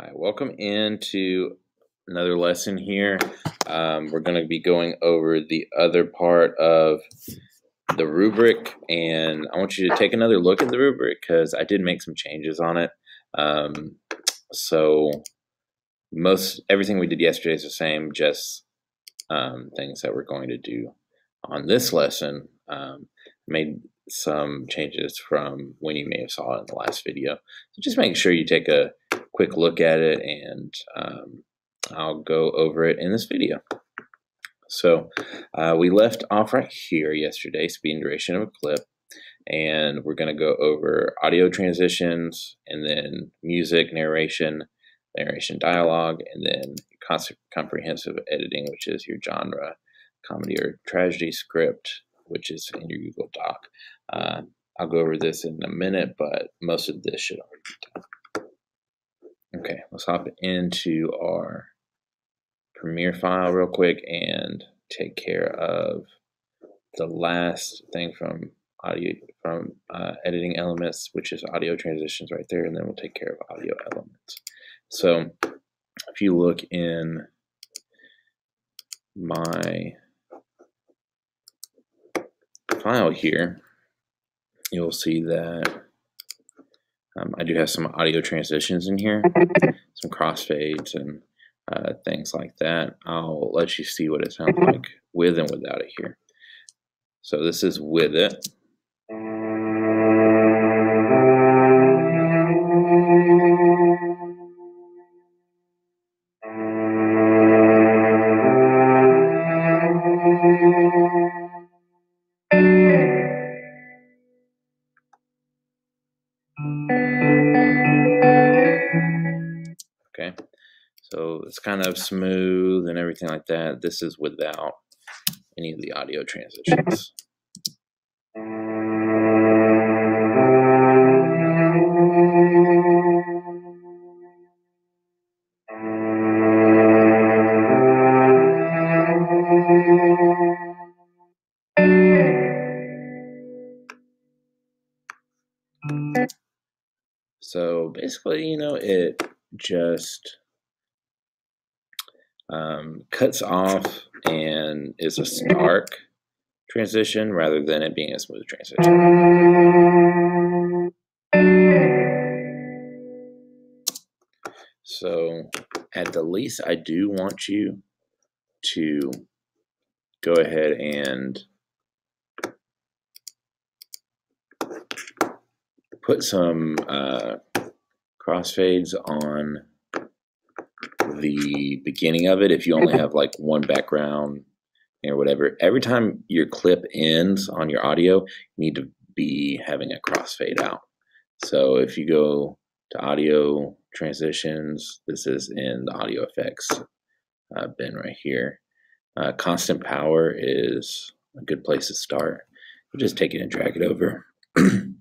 Right, welcome into another lesson here. Um, we're going to be going over the other part of the rubric, and I want you to take another look at the rubric because I did make some changes on it. Um, so most everything we did yesterday is the same, just um, things that we're going to do on this lesson. Um, made some changes from when you may have saw it in the last video. So just make sure you take a quick look at it and um, I'll go over it in this video. So uh, we left off right here yesterday, speed and duration of a clip, and we're going to go over audio transitions and then music, narration, narration dialogue, and then comprehensive editing, which is your genre, comedy or tragedy script, which is in your Google Doc. Uh, I'll go over this in a minute, but most of this should already be done. Okay, let's hop into our Premiere file real quick and take care of the last thing from audio from uh, editing elements, which is audio transitions right there, and then we'll take care of audio elements. So if you look in my file here, you'll see that um, I do have some audio transitions in here, some crossfades and uh, things like that. I'll let you see what it sounds like with and without it here. So this is with it. It's kind of smooth and everything like that. This is without any of the audio transitions. So basically, you know, it just um, cuts off and is a stark transition rather than it being a smooth transition. So at the least, I do want you to go ahead and put some uh, crossfades on the beginning of it if you only have like one background or whatever. Every time your clip ends on your audio, you need to be having a crossfade out. So if you go to audio transitions, this is in the audio effects uh, bin right here. Uh, constant power is a good place to start. We'll just take it and drag it over to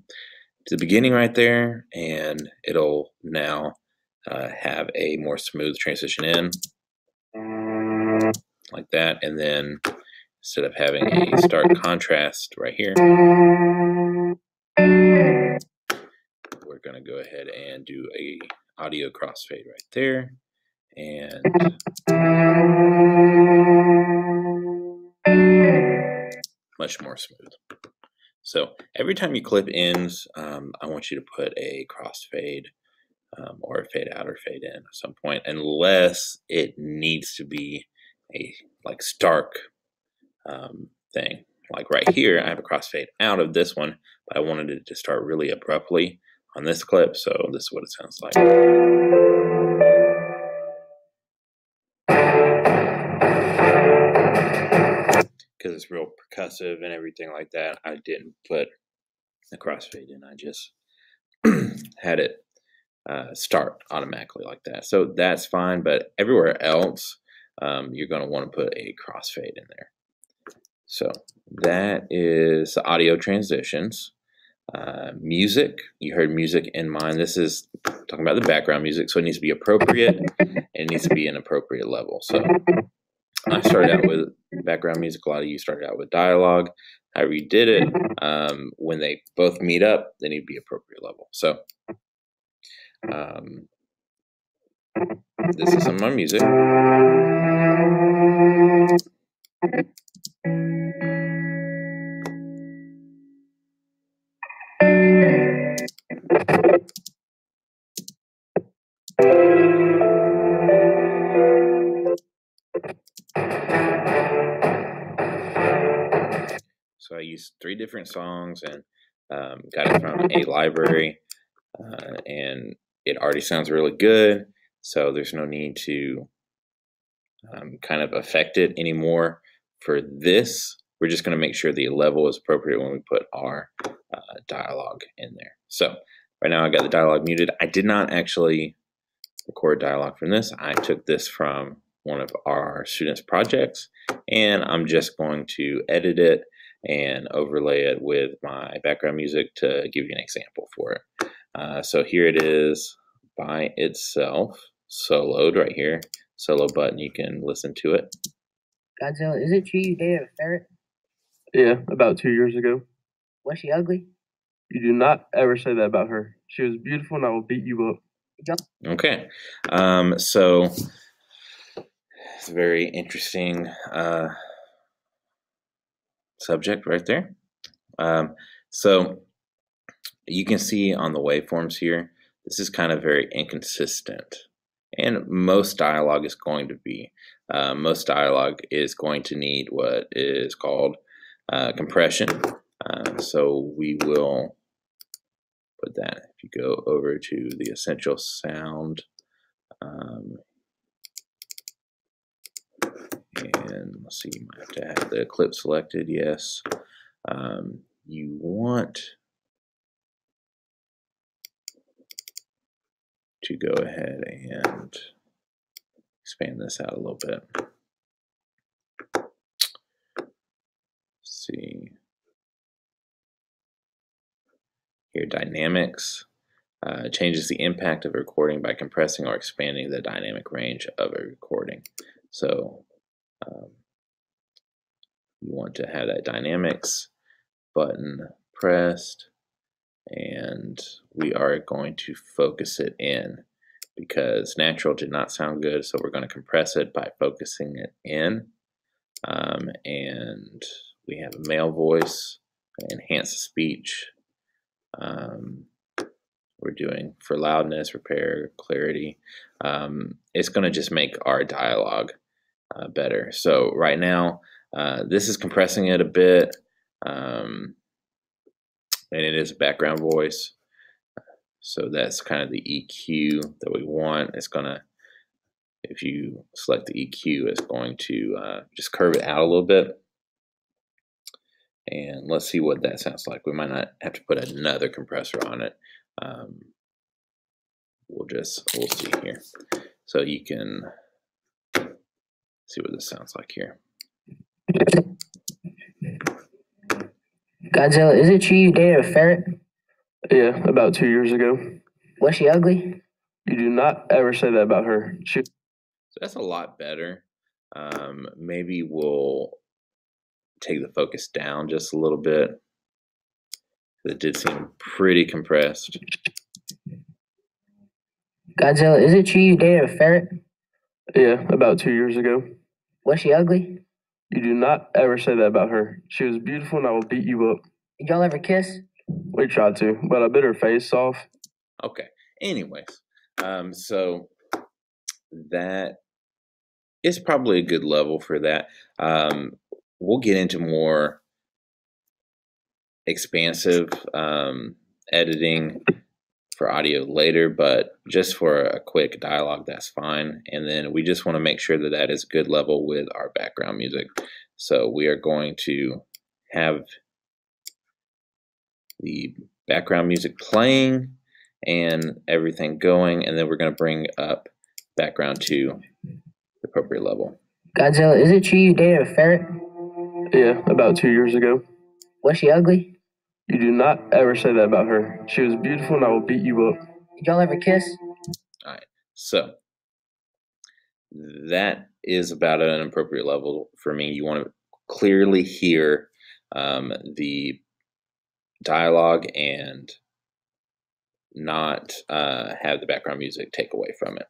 the beginning right there, and it'll now uh, have a more smooth transition in like that. And then instead of having a stark contrast right here, we're going to go ahead and do a audio crossfade right there. And much more smooth. So every time you clip ends, um, I want you to put a crossfade um, or fade out or fade in at some point, unless it needs to be a like stark um, thing. Like right here, I have a crossfade out of this one, but I wanted it to start really abruptly on this clip, so this is what it sounds like. Because it's real percussive and everything like that, I didn't put the crossfade in. I just had it uh, start automatically like that. So that's fine, but everywhere else, um, you're going to want to put a crossfade in there. So that is audio transitions. Uh, music, you heard music in mind. This is talking about the background music, so it needs to be appropriate. it needs to be an appropriate level. So I started out with background music. A lot of you started out with dialogue. However you did it, um, when they both meet up, they need to be appropriate level. So um, This is some of my music. So I used three different songs and um, got it from a library, uh, and it already sounds really good. So there's no need to um, kind of affect it anymore. For this, we're just going to make sure the level is appropriate when we put our uh, dialogue in there. So right now I got the dialogue muted. I did not actually record dialogue from this. I took this from one of our students' projects, and I'm just going to edit it and overlay it with my background music to give you an example for it. Uh, so here it is by itself, soloed right here. Solo button, you can listen to it. Godzilla, is it true you dated a ferret? Yeah, about two years ago. Was she ugly? You do not ever say that about her. She was beautiful and I will beat you up. Okay, um, so it's a very interesting uh, subject right there. Um, so you can see on the waveforms here, this is kind of very inconsistent. And most dialogue is going to be. Uh, most dialogue is going to need what is called uh, compression. Uh, so we will put that. If you go over to the essential sound, um, and let's see, you might have to have the clip selected. Yes, um, you want to go ahead and expand this out a little bit. Let's see here, dynamics. Uh, changes the impact of a recording by compressing or expanding the dynamic range of a recording. So um, you want to have that dynamics button pressed and we are going to focus it in because natural did not sound good so we're going to compress it by focusing it in um, and we have a male voice enhance the speech um, we're doing for loudness repair clarity um, it's going to just make our dialogue uh, better. So right now uh, this is compressing it a bit um, and it is a background voice. So that's kind of the EQ that we want. It's gonna, if you select the EQ, it's going to uh, just curve it out a little bit. And let's see what that sounds like. We might not have to put another compressor on it. Um, we'll just, we'll see here. So you can see what this sounds like here. Godzilla, is it true you dated a ferret? Yeah, about two years ago. Was she ugly? You do not ever say that about her. She So that's a lot better. Um, maybe we'll take the focus down just a little bit. It did seem pretty compressed. Godzilla, is it true you dated a ferret? yeah, about two years ago. Was she ugly? You do not ever say that about her. She was beautiful and I will beat you up. Y'all ever kiss? We tried to, but I bit her face off. Okay. Anyways, um, so that is probably a good level for that. Um, we'll get into more expansive um, editing for audio later, but just for a quick dialogue, that's fine. And then we just want to make sure that that is good level with our background music. So we are going to have the background music playing and everything going, and then we're going to bring up background to the appropriate level. Godzilla, is it true you dated a ferret? Yeah, about two years ago. Was she ugly? You do not ever say that about her. She was beautiful and I will beat you up. Did y'all ever kiss? All right. So that is about an appropriate level for me. You want to clearly hear um, the dialogue and not uh, have the background music take away from it.